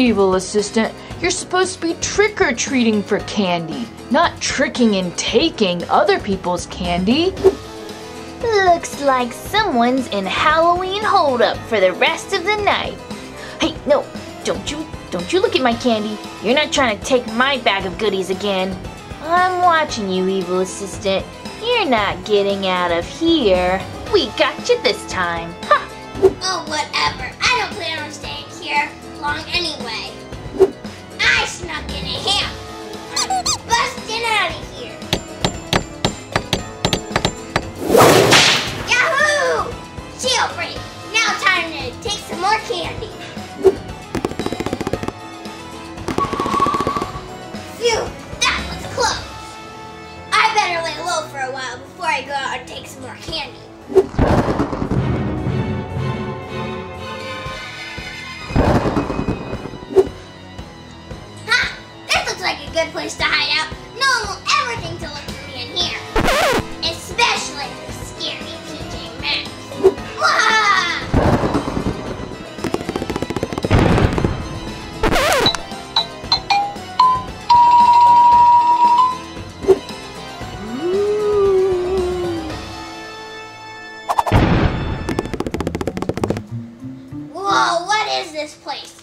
No, evil assistant. You're supposed to be trick or treating for candy, not tricking and taking other people's candy. Looks like someone's in Halloween holdup for the rest of the night. Hey, no, don't you, don't you look at my candy. You're not trying to take my bag of goodies again. I'm watching you, evil assistant. You're not getting out of here. We got you this time. Ha! Oh, whatever. I don't plan on staying here long anyway. I snuck in a ham. Busting out of here. Yahoo! Jailbreak. Now time to take some more candy. This place?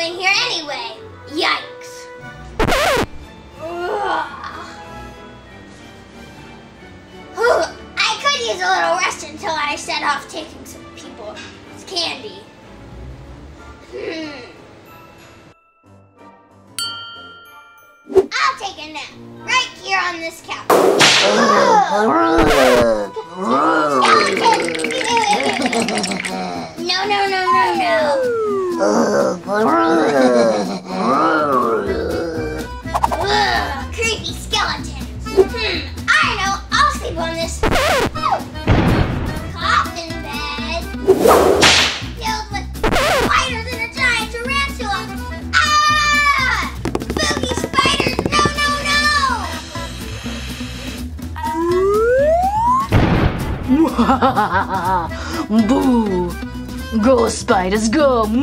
Doing here anyway? Yikes. I could use a little rest until I set off taking some people's candy. Hmm. I'll take a nap right here on this couch. no, no, no, no, no. Creepy skeletons. Hmm, I know. I'll sleep on this coffin bed with spiders and a giant tarantula. Ah! Spooky spiders! No, no, no! Boo! Go, spiders, go! And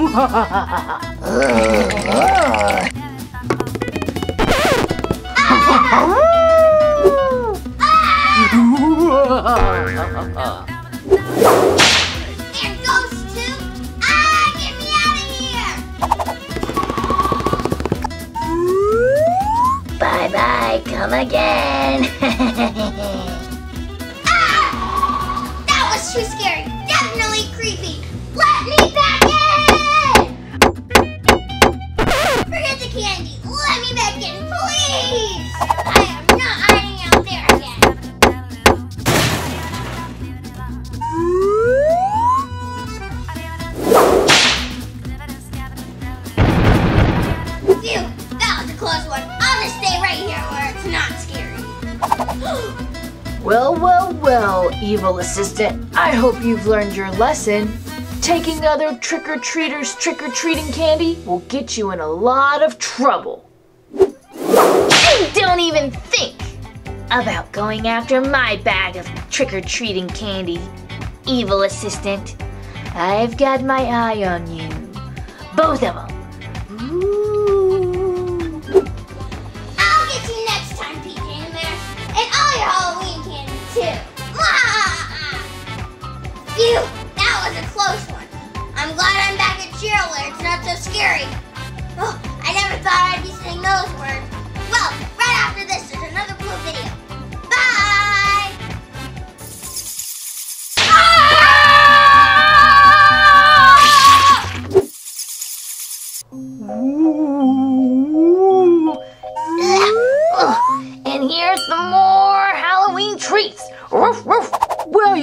ghosts too? Ah! Get me out of here! Bye bye, come again. Ah! That was too scary. Assistant. I hope you've learned your lesson. Taking other trick or treaters trick or treating candy will get you in a lot of trouble. Don't even think about going after my bag of trick or treating candy, evil assistant. I've got my eye on you. Both of them. Phew, that was a close one. I'm glad I'm back at where it's not so scary. Oh, I never thought I'd be saying those words. Well, right after this, there's another blue video.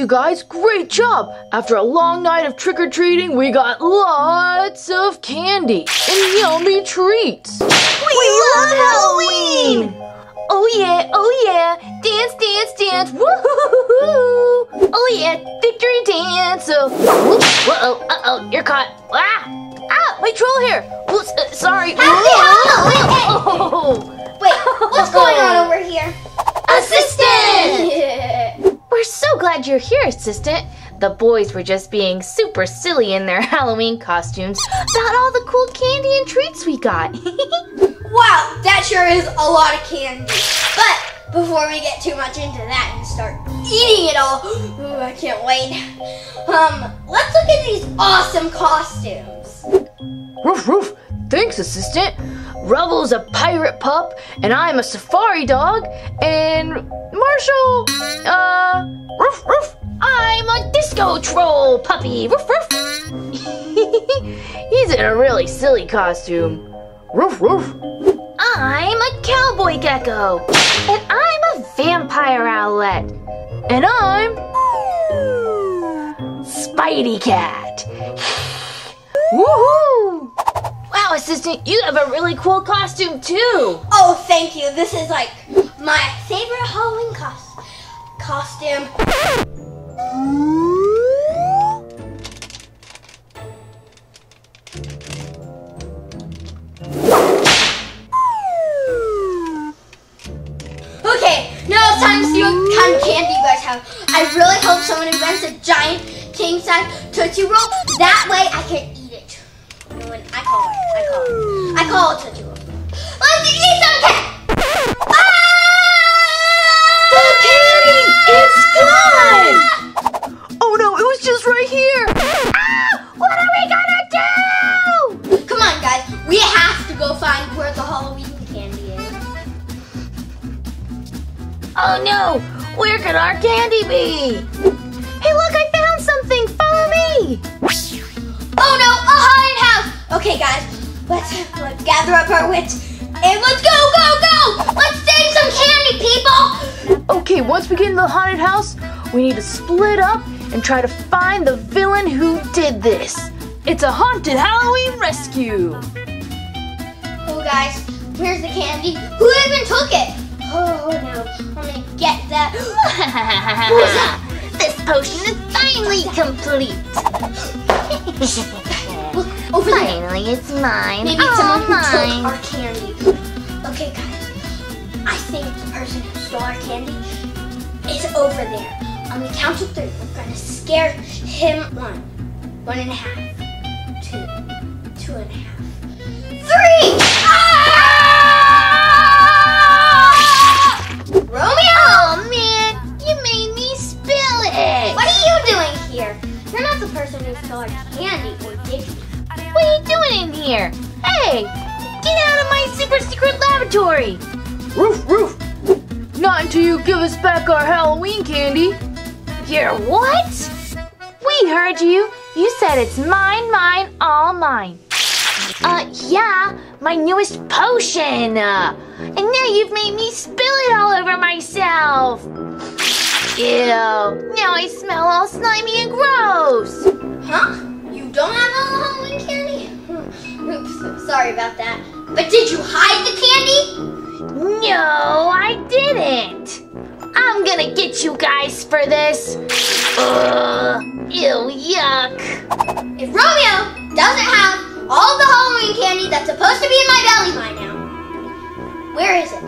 You guys, great job! After a long night of trick or treating, we got lots of candy and yummy treats. We, love Halloween! Oh yeah, oh yeah, dance, dance, dance, woo Oh yeah, victory dance. Oh, whoa, uh oh, you're caught. Ah, ah, my troll hair. Oops, uh, sorry. Happy Halloween! Oh. Wait, what's going on over here? Assistant! We're so glad you're here, assistant. The boys were just being super silly in their Halloween costumes about all the cool candy and treats we got. Wow, that sure is a lot of candy. But before we get too much into that and start eating it all, ooh, I can't wait. Um, let's look at these awesome costumes. Roof, roof. Thanks, assistant. Rubble's a pirate pup, and I'm a safari dog, and Marshall, uh, roof, roof. I'm a disco troll puppy. Woof, woof. He's in a really silly costume. Roof, roof. I'm a cowboy Gekko. And I'm a vampire Owlette. And I'm Spidey cat. woohoo. Assistant, you have a really cool costume too. Oh, thank you. This is like my favorite Halloween cos- costume. The haunted house, we need to split up and try to find the villain who did this. It's a haunted Halloween rescue. Oh, guys, where's the candy? Who even took it? Oh no, I'm gonna get that. this potion is finally complete. Look, over there. Finally, it's mine. Maybe it's All someone who mine. took our candy. Okay, guys. I think the person who stole our candy is over there. On the count of three, we're gonna scare him one, one and a half, two, two and a half, three! Ah! Romeo! Oh man, you made me spill it. What are you doing here? You're not the person who stole our candy, or did you? What are you doing in here? Hey, get out of my super secret laboratory. Roof, roof. Not until you give us back our Halloween candy. You're what? We heard you. You said it's mine, mine, all mine. Uh, yeah, my newest potion. Uh, and now you've made me spill it all over myself. Ew, now I smell all slimy and gross. Huh? You don't have all the Halloween candy? Oops, sorry about that. But did you hide the candy? No, I didn't. I'm gonna get you guys for this. Ugh, ew, yuck. If Romeo doesn't have all the Halloween candy that's supposed to be in my belly by now, where is it?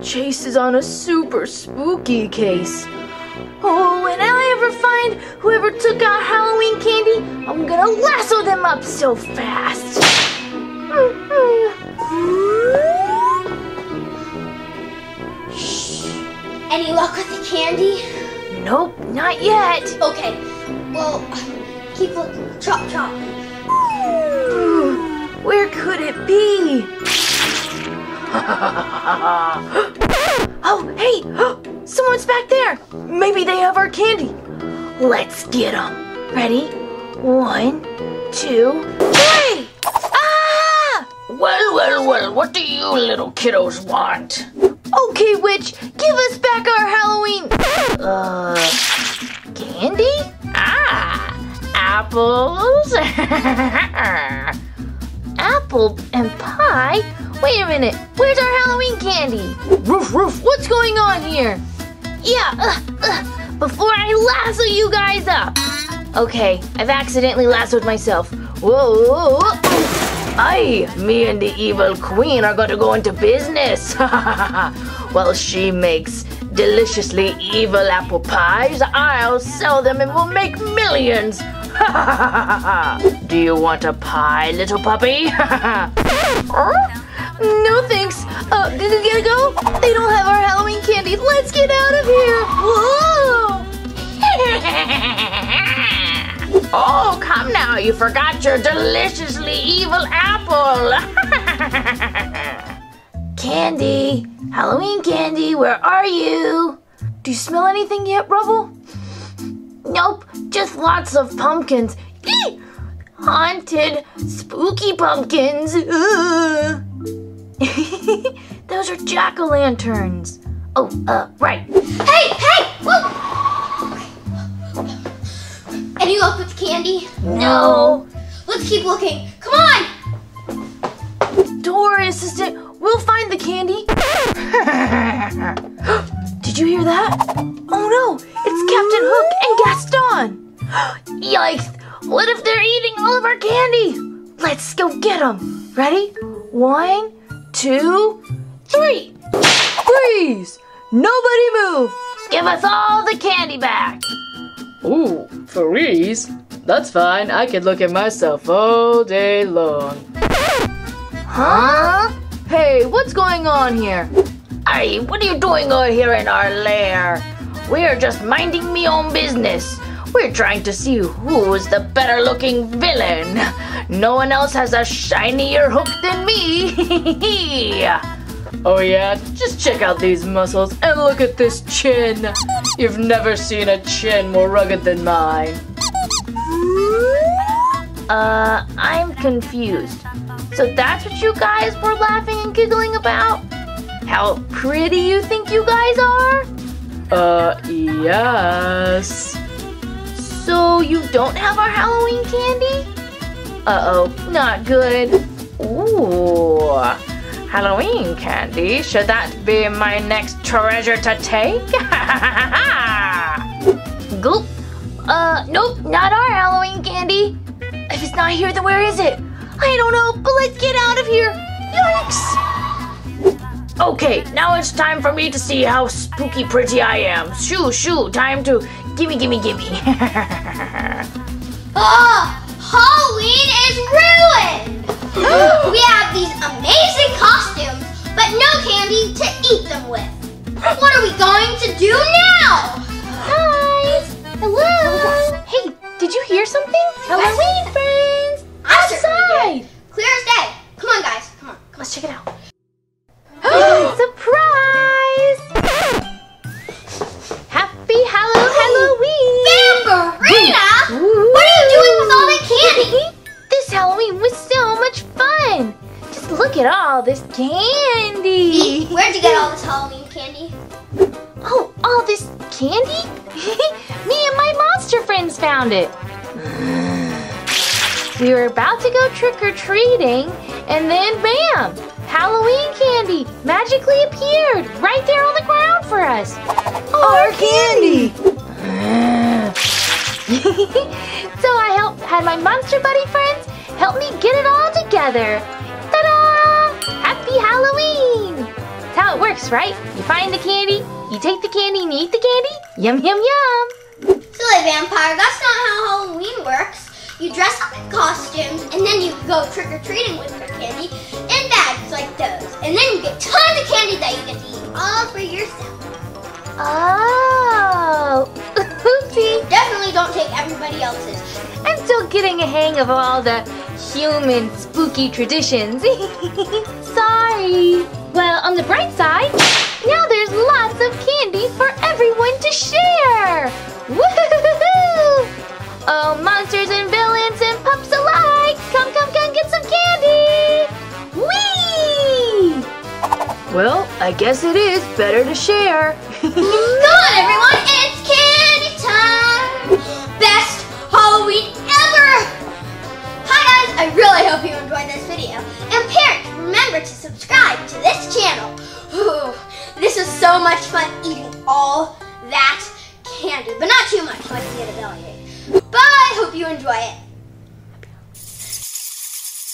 Chase is on a super spooky case. Oh, when I ever find whoever took our Halloween candy, I'm gonna lasso them up so fast. Any luck with the candy? Nope, not yet. Okay, well, keep looking. Chop, chop. Where could it be? oh, hey, someone's back there. Maybe they have our candy. Let's get them. Ready? One, two, three. Ah! Well, well, well, what do you little kiddos want? Okay, witch, give us back our Halloween. Uh, candy? Ah, apples. Apple and pie? Wait a minute, where's our Halloween candy? Roof, roof, what's going on here? Yeah, uh, uh, before I lasso you guys up. Okay, I've accidentally lassoed myself. Whoa, whoa, whoa. Aye, me and the evil queen are going to go into business. While she makes deliciously evil apple pies, I'll sell them and we'll make millions. Do you want a pie, little puppy? no thanks. Uh, g- g- gotta go? They don't have our Halloween candy. Let's get out of here. Whoa! Oh, come now. You forgot your deliciously evil apple. candy. Halloween candy, where are you? Do you smell anything yet, Rubble? Nope, just lots of pumpkins. Haunted, spooky pumpkins. Those are jack o' lanterns. Oh, uh, right. Hey, hey! Whoa! Any luck with candy? No. Let's keep looking. Come on! Don't worry, assistant. We'll find the candy. Did you hear that? Oh no, it's Captain Hook and Gaston. Yikes! What if they're eating all of our candy? Let's go get them. Ready? One, two, three. Freeze! Nobody move! Give us all the candy back. Ooh, freeze? That's fine. I can look at myself all day long. Huh? Hey, what's going on here? Hey, what are you doing over here in our lair? We're just minding me own business. We're trying to see who is the better looking villain. No one else has a shinier hook than me. oh yeah, just check out these muscles and look at this chin. You've never seen a chin more rugged than mine. Uh, I'm confused. So that's what you guys were laughing and giggling about? How pretty you think you guys are? Uh, yes. So you don't have our Halloween candy? Uh-oh, not good. Ooh, Halloween candy? Should that be my next treasure to take? Gulp. Uh, nope, not our Halloween candy. If it's not here, then where is it? I don't know, but let's get out of here. Yikes! Okay, now it's time for me to see how spooky pretty I am. Shoo, shoo, time to gimme, gimme, gimme. Oh, Halloween is ruined! we have these amazing costumes, but no candy to eat them with. What are we going to do now? Guys, hello. Hey, did you hear something? Halloween friends, outside. Clear as day. Come on, guys. Come on. Let's check it out. It. We were about to go trick or treating, and then bam! Halloween candy magically appeared right there on the ground for us. Our candy! so I helped had my monster buddy friends help me get it all together. Ta-da! Happy Halloween! That's how it works, right? You find the candy, you take the candy and you eat the candy. Yum yum yum. Silly vampire, that's not how Halloween works. You dress up in costumes and then you go trick or treating with your candy in bags like those. And then you get tons of candy that you get to eat all for yourself. Oh, oopsie. Definitely don't take everybody else's. I'm still getting a hang of all the human spooky traditions. Sorry. Well, on the bright side, now there's lots of candy for everyone to share. Woohoo! Oh, monsters and villains and pups alike, come, come, come, get some candy! Whee! Well, I guess it is better to share. Come on, everyone, it's candy time! Best Halloween ever! Hi, guys. I really hope you enjoyed this video. And parents, remember to subscribe to this channel. Ooh, this was so much fun eating all that candy, but not too much, like the bellyache. Bye. I hope you enjoy it.